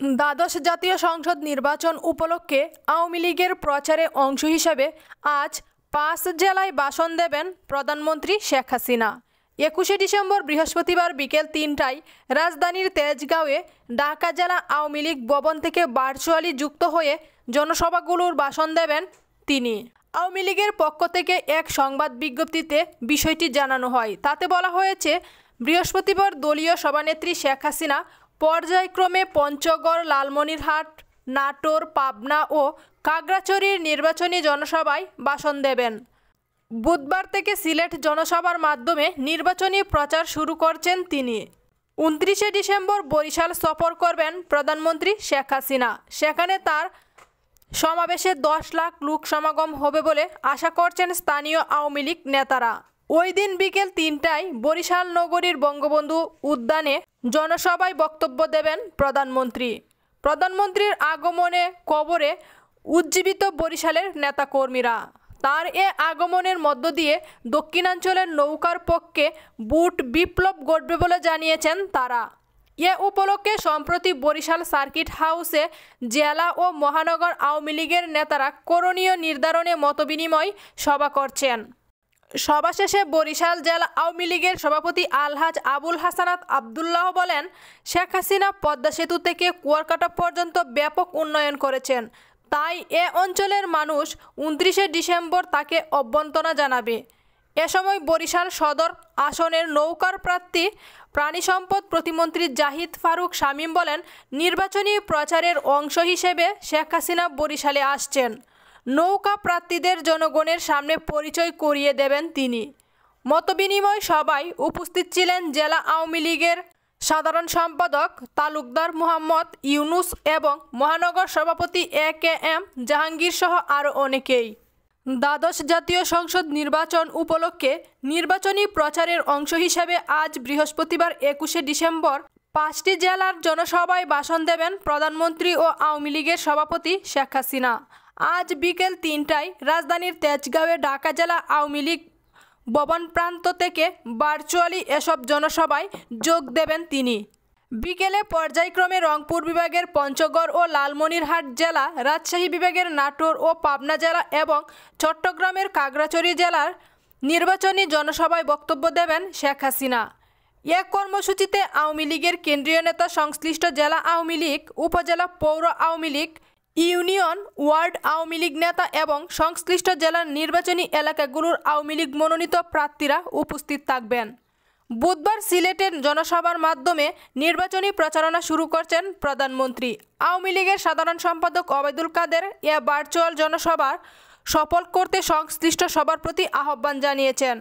দ্বাদশ জাতীয় সংসদ নির্বাচন উপলক্ষে আওয়ামী লীগের প্রচারে অংশ হিসেবে আজ পাঁচ জেলায় ভাষণ দেবেন প্রধানমন্ত্রী শেখ হাসিনা। একুশে ডিসেম্বর বৃহস্পতিবার বিকেল তিনটায় রাজধানীর তেজগাঁওয়ে ঢাকা জেলা আওয়ামী লীগ ভবন থেকে ভার্চুয়ালি যুক্ত হয়ে জনসভাগুলোর ভাষণ দেবেন তিনি। আওয়ামী লীগের পক্ষ থেকে এক সংবাদ বিজ্ঞপ্তিতে বিষয়টি জানানো হয়। তাতে বলা হয়েছে, বৃহস্পতিবার দলীয় সভানেত্রী শেখ হাসিনা পর্যায়ক্রমে পঞ্চগড়, লালমনিরহাট, নাটোর, পাবনা ও কাগড়াছড়ির নির্বাচনী জনসভায় ভাষণ দেবেন। বুধবার থেকে সিলেট জনসভার মাধ্যমে নির্বাচনী প্রচার শুরু করছেন তিনি। উনত্রিশে ডিসেম্বর বরিশাল সফর করবেন প্রধানমন্ত্রী শেখ হাসিনা। সেখানে তার সমাবেশে দশ লাখ লোক সমাগম হবে বলে আশা করছেন স্থানীয় আওয়ামী লীগ নেতারা। ওই দিন বিকেল তিনটায় বরিশাল নগরীর বঙ্গবন্ধু উদ্যানে জনসভায় বক্তব্য দেবেন প্রধানমন্ত্রী। প্রধানমন্ত্রীর আগমনে কবরে উজ্জীবিত বরিশালের নেতাকর্মীরা। তার এ আগমনের মধ্য দিয়ে দক্ষিণাঞ্চলের নৌকার পক্ষে বুট বিপ্লব ঘটবে বলে জানিয়েছেন তারা। এ উপলক্ষে সম্প্রতি বরিশাল সার্কিট হাউসে জেলা ও মহানগর আওয়ামী লীগের নেতারা করণীয় নির্ধারণে মতবিনিময় সভা করছেন। সভা শেষে বরিশাল জেলা আওয়ামী লীগের সভাপতি আলহাজ আবুল হাসানাত আবদুল্লাহ বলেন, শেখ হাসিনা পদ্মা সেতু থেকে কুয়ারকাটা পর্যন্ত ব্যাপক উন্নয়ন করেছেন। তাই এ অঞ্চলের মানুষ উনত্রিশে ডিসেম্বর তাকে অভ্যন্তনা জানাবে। এ সময় বরিশাল সদর আসনের নৌকার প্রার্থী, প্রাণী সম্পদ প্রতিমন্ত্রী জাহিদ ফারুক শামীম বলেন, নির্বাচনী প্রচারের অংশ হিসেবে শেখ হাসিনা বরিশালে আসছেন। নৌকা প্রার্থীদের জনগণের সামনে পরিচয় করিয়ে দেবেন তিনি। মতবিনিময় সভায় উপস্থিত ছিলেন জেলা আওয়ামী লীগের সাধারণ সম্পাদক তালুকদার মোহাম্মদ ইউনুস এবং মহানগর সভাপতি এ কে এম জাহাঙ্গীর সহ আরও অনেকেই। দ্বাদশ জাতীয় সংসদ নির্বাচন উপলক্ষে নির্বাচনী প্রচারের অংশ হিসেবে আজ বৃহস্পতিবার একুশে ডিসেম্বর পাঁচটি জেলার জনসভায় ভাষণ দেবেন প্রধানমন্ত্রী ও আওয়ামী লীগের সভাপতি শেখ হাসিনা। আজ বিকেল তিনটায় রাজধানীর তেজগাঁওয়ে ঢাকা জেলা আওয়ামী লীগ ভবন প্রান্ত থেকে ভার্চুয়ালি এসব জনসভায় যোগ দেবেন তিনি। বিকেলে পর্যায়ক্রমে রংপুর বিভাগের পঞ্চগড় ও লালমনিরহাট জেলা, রাজশাহী বিভাগের নাটোর ও পাবনা জেলা এবং চট্টগ্রামের কাগড়াছড়ি জেলার নির্বাচনী জনসভায় বক্তব্য দেবেন শেখ হাসিনা। এ কর্মসূচিতে আওয়ামী লীগের কেন্দ্রীয় নেতা সংশ্লিষ্ট জেলা আওয়ামী লীগ, উপজেলা পৌর Awami League union, ward, Awami League নেতা এবং সংশ্লিষ্ট জেলার নির্বাচনী এলাকাগুলোর আওয়ামী লীগ মনোনীত প্রার্থীরা উপস্থিত থাকবেন। বুধবার সিলেটের জনসভার মাধ্যমে নির্বাচনী প্রচারণা শুরু করছেন প্রধানমন্ত্রী। আওয়ামী লীগের সাধারণ সম্পাদক অবেদুল কাদের এ ভার্চুয়াল জনসভার সফল করতে সংশ্লিষ্ট সবার প্রতি আহ্বান জানিয়েছেন।